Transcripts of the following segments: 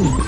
Ooh.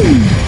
Woo!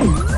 You